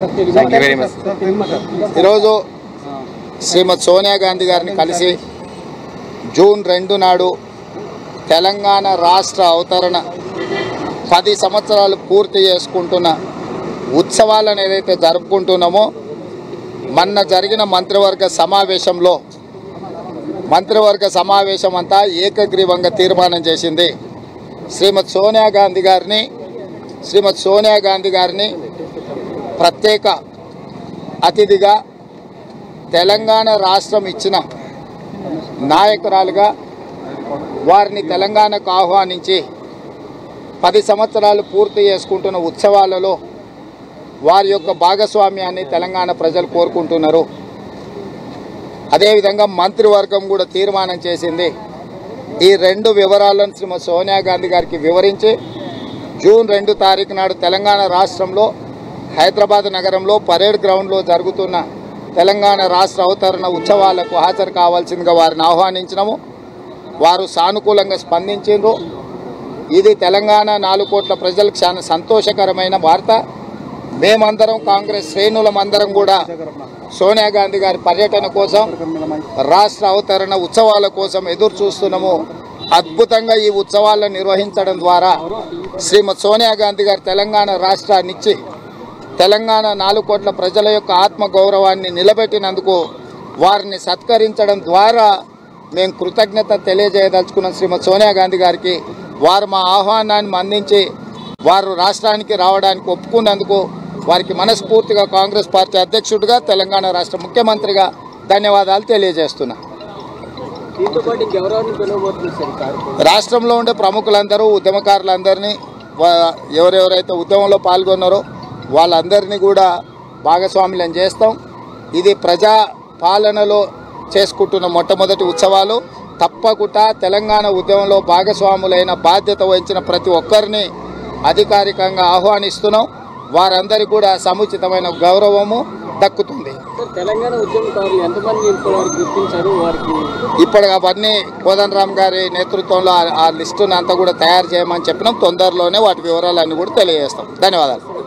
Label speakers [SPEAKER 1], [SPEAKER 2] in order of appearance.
[SPEAKER 1] Thank you very much ఈరోజు శ్రీమతి సోనియా గాంధీ గారిని కలిసి జూన్ రెండు నాడు తెలంగాణ రాష్ట్ర అవతరణ పది సంవత్సరాలు పూర్తి చేసుకుంటున్న ఉత్సవాలను ఏదైతే జరుపుకుంటున్నామో మొన్న జరిగిన మంత్రివర్గ సమావేశంలో మంత్రివర్గ సమావేశం అంతా ఏకగ్రీవంగా తీర్మానం చేసింది శ్రీమతి సోనియా గాంధీ గారిని శ్రీమతి సోనియా గాంధీ గారిని ప్రత్యేక అతిథిగా తెలంగాణ రాష్ట్రం ఇచ్చిన నాయకురాలుగా వారిని తెలంగాణకు ఆహ్వానించి పది సంవత్సరాలు పూర్తి చేసుకుంటున్న ఉత్సవాలలో వారి యొక్క భాగస్వామ్యాన్ని తెలంగాణ ప్రజలు కోరుకుంటున్నారు. అదేవిధంగా మంత్రివర్గం కూడా తీర్మానం చేసింది. ఈ రెండు వివరాలను శ్రీమతి సోనియా గాంధీ గారికి వివరించి జూన్ రెండు తారీఖు నాడు తెలంగాణ రాష్ట్రంలో హైదరాబాద్ నగరంలో పరేడ్ గ్రౌండ్లో జరుగుతున్న తెలంగాణ రాష్ట్ర అవతరణ ఉత్సవాలకు హాజరు కావాల్సిందిగా వారిని ఆహ్వానించినాము. వారు సానుకూలంగా స్పందించారు ఇది తెలంగాణ నాలుగు కోట్ల ప్రజలకు చాలా సంతోషకరమైన వార్త. మేమందరం కాంగ్రెస్ శ్రేణులమందరం కూడా సోనియా గాంధీ గారి పర్యటన కోసం రాష్ట్ర అవతరణ ఉత్సవాల కోసం ఎదురు చూస్తున్నాము. అద్భుతంగా ఈ ఉత్సవాలను నిర్వహించడం ద్వారా శ్రీమతి సోనియా గాంధీ గారు తెలంగాణ రాష్ట్రాన్నిచ్చి తెలంగాణ నాలుగు కోట్ల ప్రజల యొక్క ఆత్మ గౌరవాన్ని నిలబెట్టినందుకు వారిని సత్కరించడం ద్వారా మేము కృతజ్ఞత తెలియజేయదలుచుకున్న శ్రీమతి సోనియా గాంధీ గారికి. వారు మా ఆహ్వానాన్ని అందించి వారు రాష్ట్రానికి రావడానికి ఒప్పుకున్నందుకు వారికి మనస్ఫూర్తిగా కాంగ్రెస్ పార్టీ అధ్యక్షుడిగా తెలంగాణ రాష్ట్ర ముఖ్యమంత్రిగా ధన్యవాదాలు తెలియజేస్తున్నా. రాష్ట్రంలో ఉండే ప్రముఖులందరూ ఉద్యమకారులందరినీ ఎవరెవరైతే ఉద్యమంలో పాల్గొన్నారో వాళ్ళందరినీ కూడా భాగస్వాములను చేస్తాం. ఇది ప్రజా పాలనలో చేసుకుంటున్న మొట్టమొదటి ఉత్సవాలు. తప్పకుండా తెలంగాణ ఉద్యమంలో భాగస్వాములైన బాధ్యత వహించిన ప్రతి ఒక్కరిని అధికారికంగా ఆహ్వానిస్తున్నాం. వారందరికీ కూడా సముచితమైన గౌరవము దక్కుతుంది.
[SPEAKER 2] తెలంగాణ ఉద్యమకారులు ఎంతమంది ఇప్పటి వరకు గుర్తించారు వారికి?
[SPEAKER 1] ఇప్పుడు అవన్నీ కోదండరామ్ గారి నేతృత్వంలో ఆ లిస్టును అంతా కూడా తయారు చేయమని చెప్పినాం. తొందరలోనే వాటి వివరాలన్నీ కూడా తెలియజేస్తాం. ధన్యవాదాలు.